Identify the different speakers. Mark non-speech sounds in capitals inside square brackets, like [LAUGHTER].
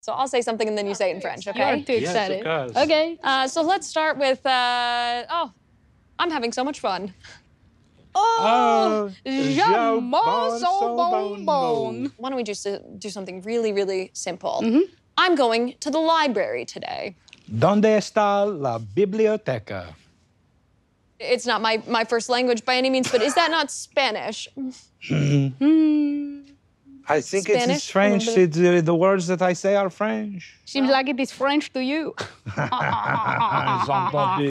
Speaker 1: So I'll say something and then you say it in French,
Speaker 2: You're
Speaker 1: okay?
Speaker 2: too
Speaker 3: Yes,
Speaker 2: excited.
Speaker 3: of.
Speaker 2: Okay.
Speaker 1: Uh, so let's start with, uh, oh, I'm having so much fun.
Speaker 2: Oh,
Speaker 3: je
Speaker 2: jamon
Speaker 3: pense
Speaker 2: au
Speaker 3: au
Speaker 2: bonbon.
Speaker 3: bonbon.
Speaker 1: Why don't we just uh, do something really, really simple?
Speaker 2: Mm-hmm.
Speaker 1: I'm going to the library today.
Speaker 3: ¿Dónde está la biblioteca?
Speaker 1: It's not my, my first language by any means, but is that not Spanish?
Speaker 3: I think
Speaker 1: Spanish?
Speaker 3: it's French. It's, uh, the words that I say are French.
Speaker 2: Seems like it is French to you. [LAUGHS] [LAUGHS]